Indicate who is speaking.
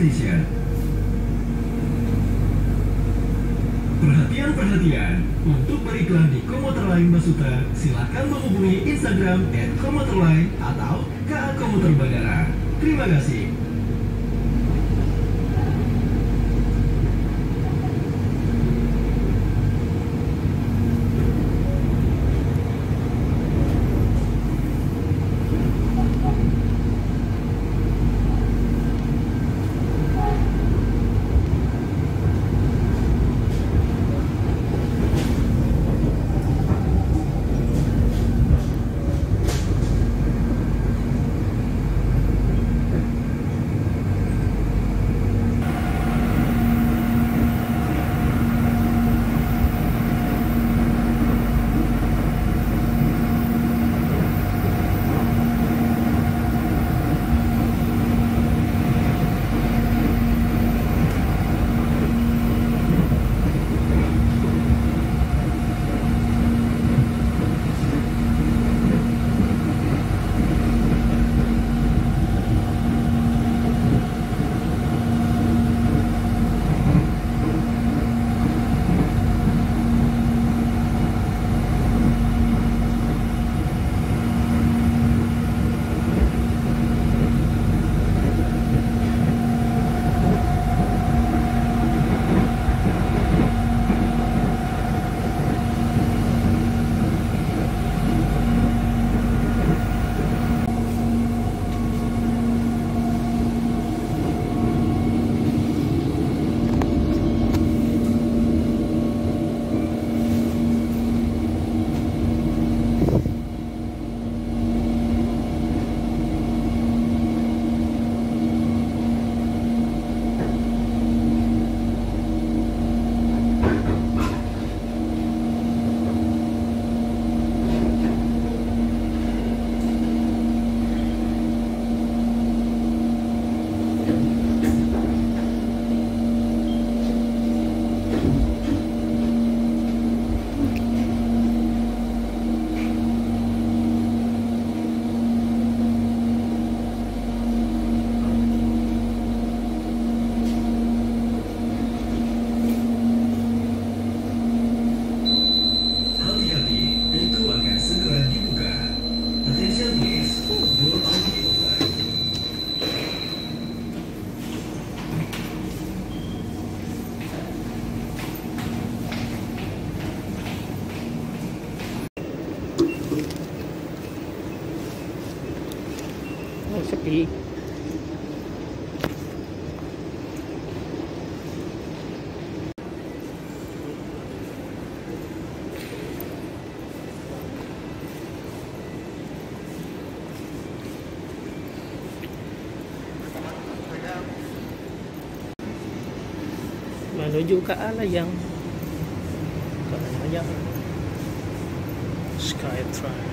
Speaker 1: Station, Duri Station. Perhatian-perhatian, untuk beriklan di komuter lain Basuta, silakan menghubungi Instagram @komuterline atau KA Komuter Bandara. Terima kasih.
Speaker 2: Sepi. Menuju ke arah yang ke arah yang Skytrain.